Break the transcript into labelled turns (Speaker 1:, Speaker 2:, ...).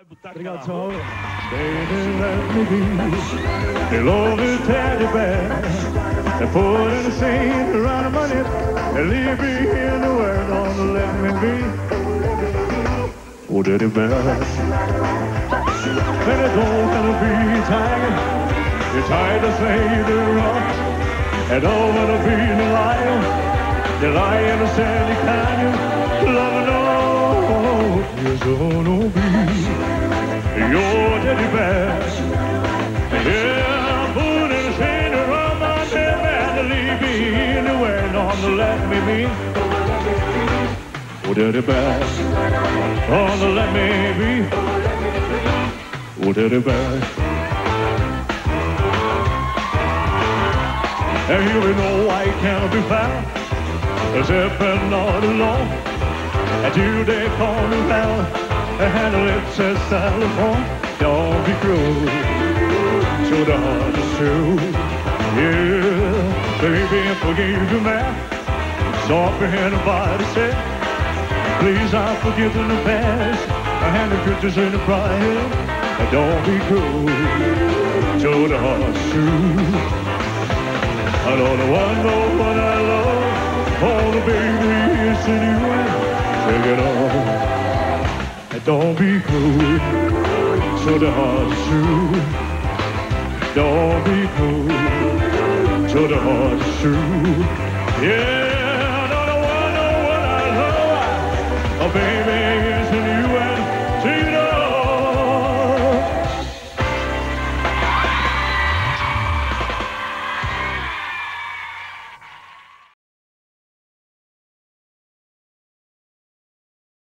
Speaker 1: Obrigado, pessoal. Baby, let me be your lovely teddy bear. And put in the scene around my neck and leave me in the world. Don't let me be. Oh, teddy bear. And it don't gonna be tired. You're tired to say the rock. And don't wanna be the lion. The lion is sandy canyon. Love no. You're gonna be Don't let me be. Oh, teddy bear. Don't let me be. Oh, teddy bear. And we know I can't be found. Except not alone. And you they call me down. And the lips says telephone. Don't be cruel. So the is true. Yeah, baby, forgive you, Soft and body said. Please, I forgive the past. And the pictures in the pride. And don't be cruel. So the heart is true. I don't want no one I love. All the baby is in you take it off. And don't be cruel, so the heart's true. Don't be cruel, so the heart's true. Yeah, baby